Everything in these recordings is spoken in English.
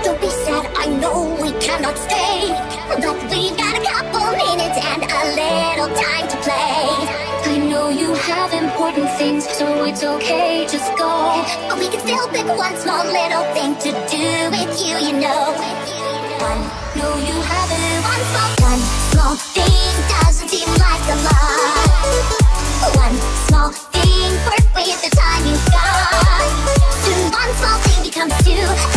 Don't be sad, I know we cannot stay. But we've got a couple minutes and a little time to play. I know you have important things, so it's okay, just go. But we can still pick one small little thing to do with you, you know. One, no, you haven't. One small, one small thing doesn't seem like a lot. One small thing, work with the time you've got. One small thing becomes two.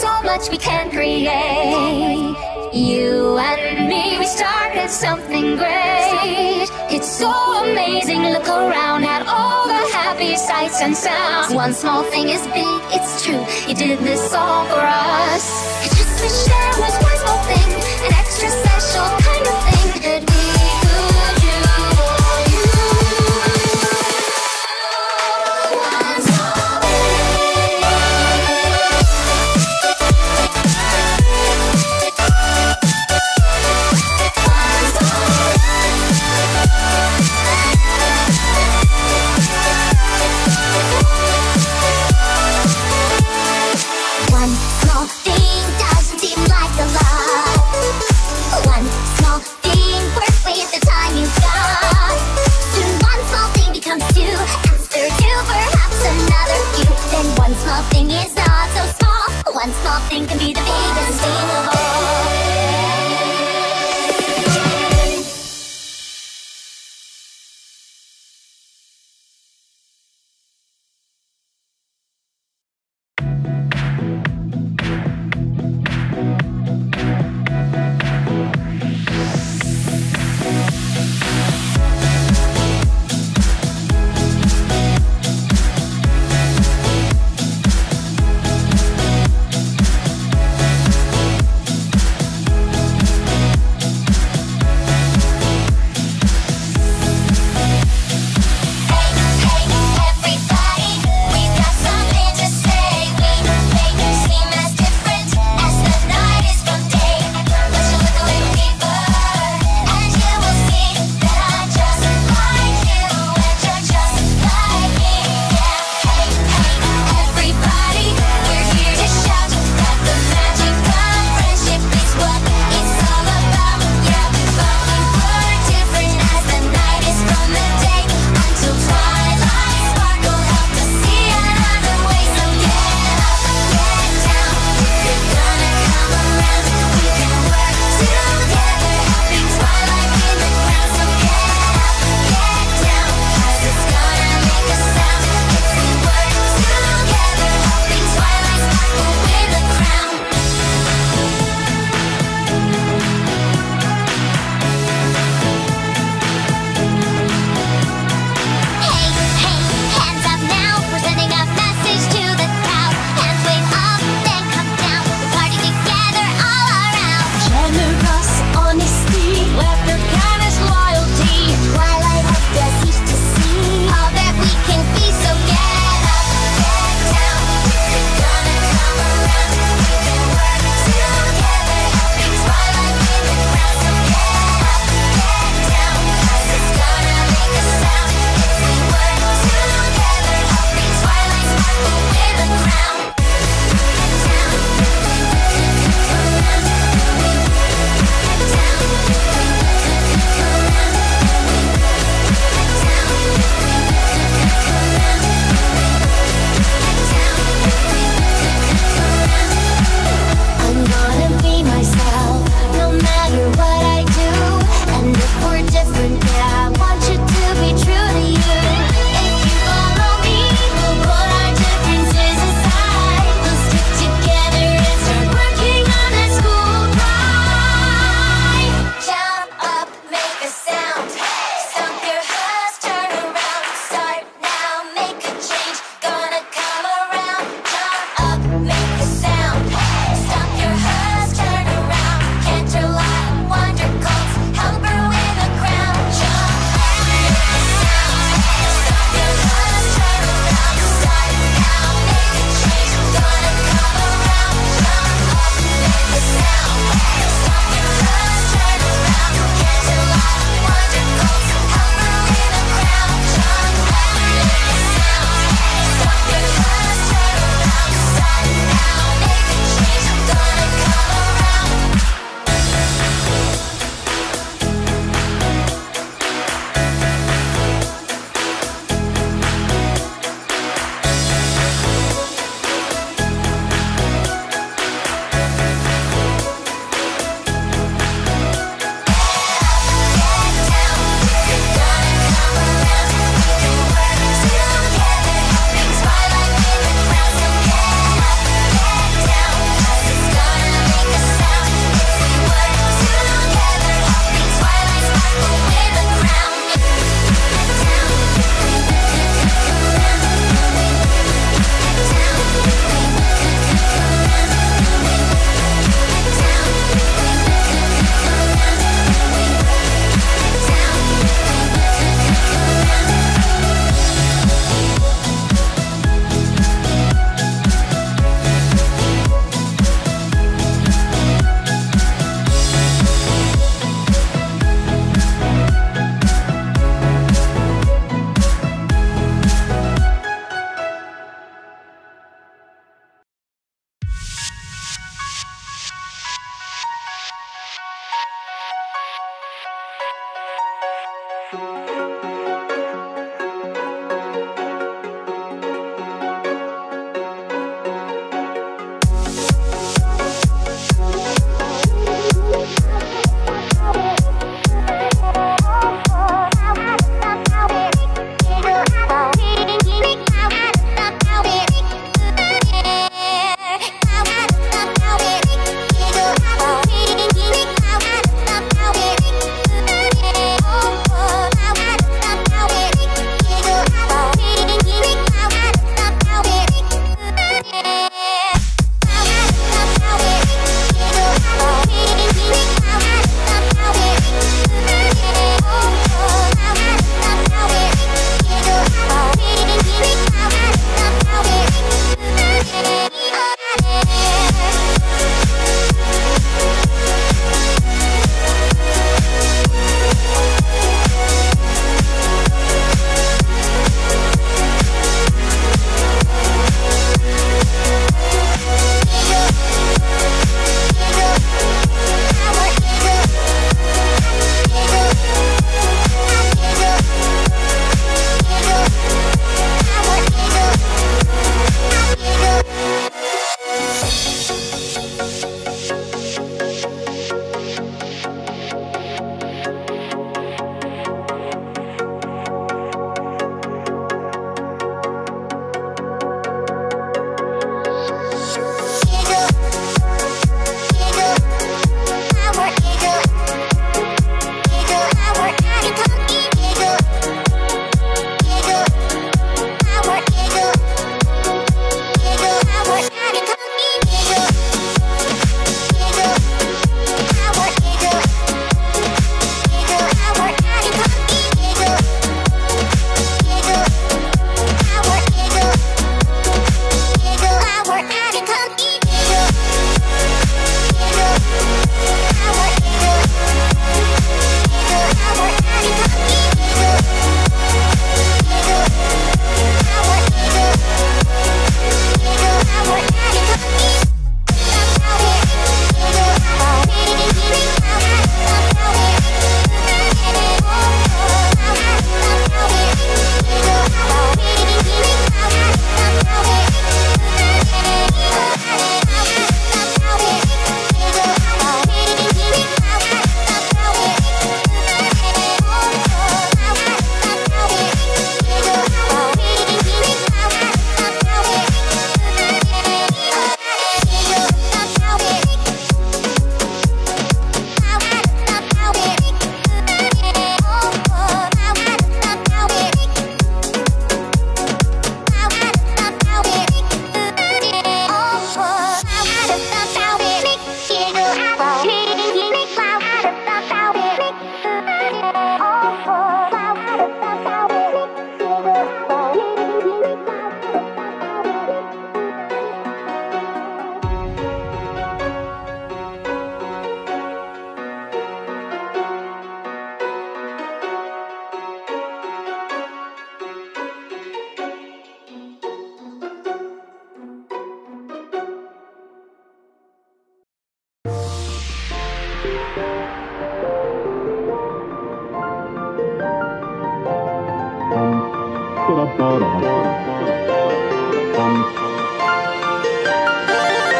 Much we can create. You and me, we started something great. It's so amazing, look around at all the happy sights and sounds. One small thing is big, it's true. You did this all for us. Just wish there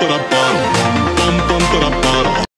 Ba-da-ba-dum, bum, bum, ba-da-ba-dum.